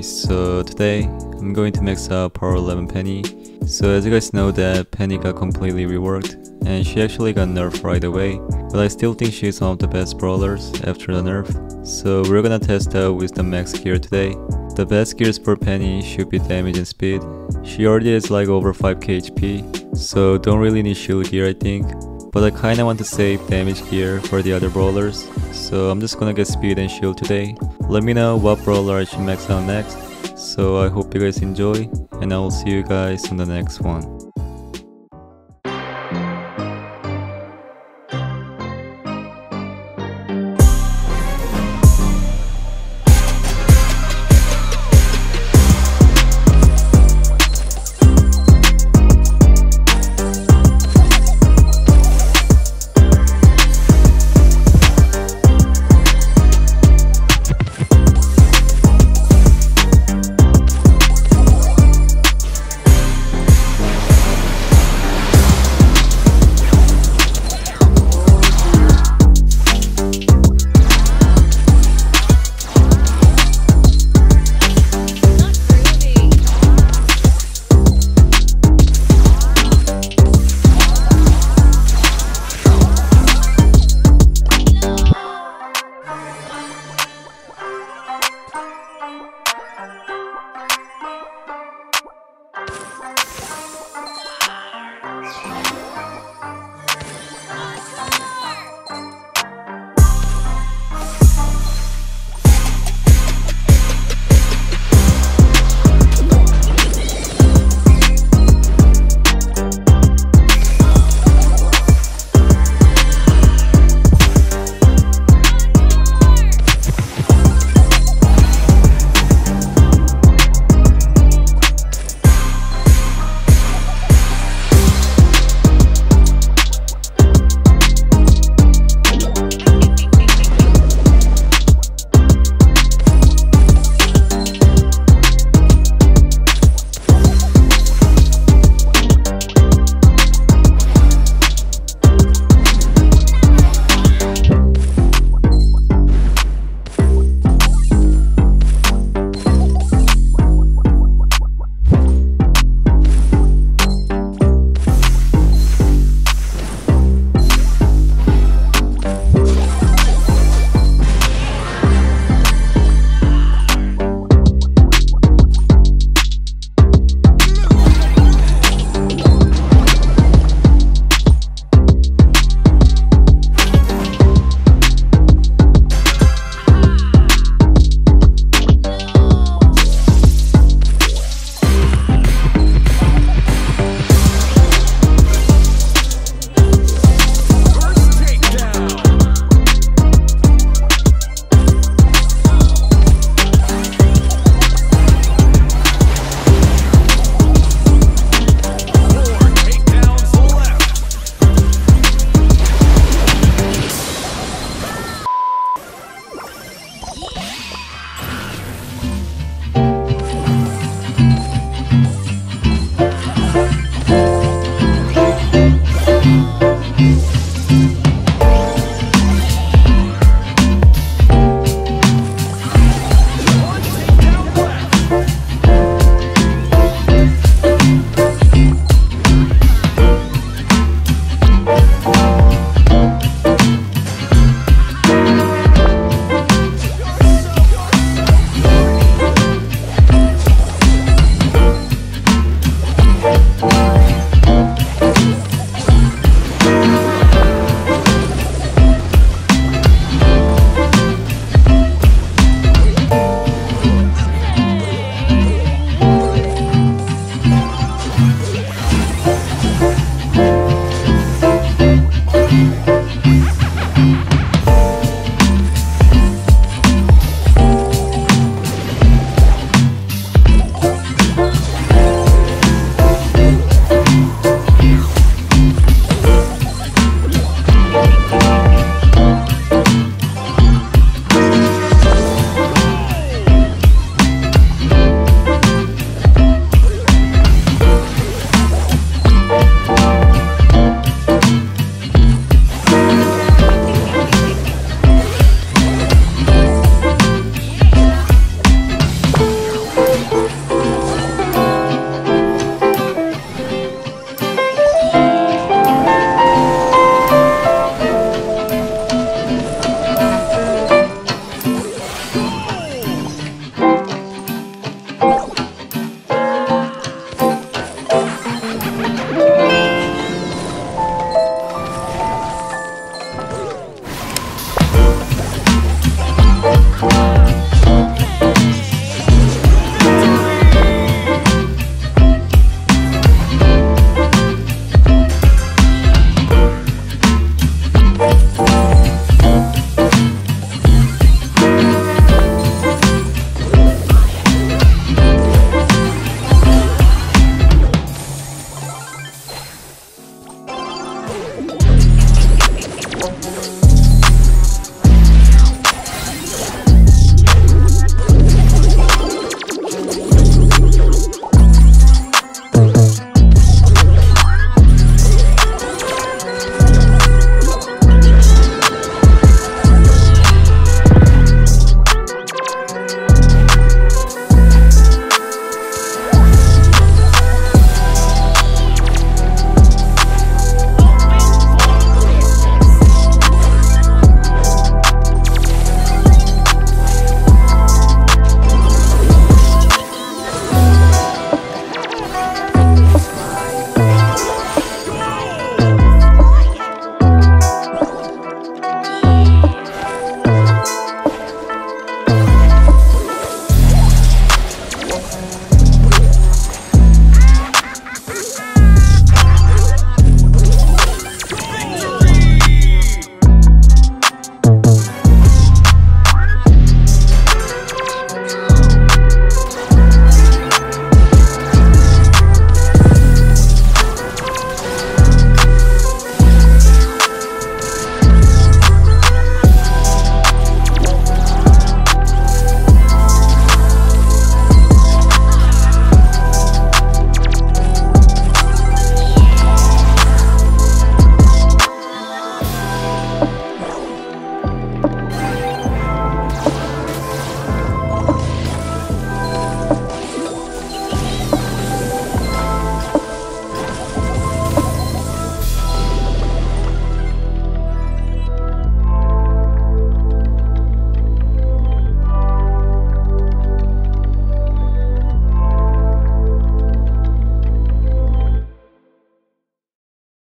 guys, so today I'm going to max out Power 11 Penny. So as you guys know that Penny got completely reworked and she actually got nerfed right away, but I still think she's one of the best brawlers after the nerf. So we're gonna test out with the max gear today. The best gears for Penny should be damage and speed. She already has like over 5k HP, so don't really need shield gear I think. But I kinda want to save damage gear for the other brawlers, so I'm just gonna get speed and shield today. Let me know what brawler I should max out next. So I hope you guys enjoy, and I will see you guys on the next one.